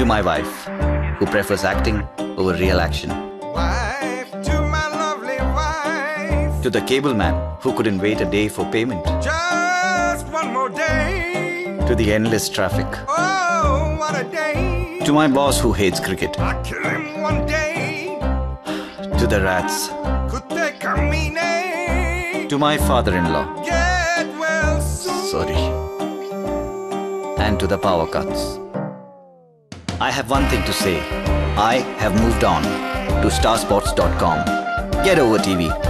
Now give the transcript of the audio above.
To my wife, who prefers acting over real action. Wife to my lovely wife. To the cable man, who couldn't wait a day for payment. Just one more day. To the endless traffic. Oh, what a day. To my boss who hates cricket. I kill him one day. To the rats. To my father-in-law. Get well soon. Sorry. And to the power cuts. I have one thing to say. I have moved on to starsports.com. Get over TV.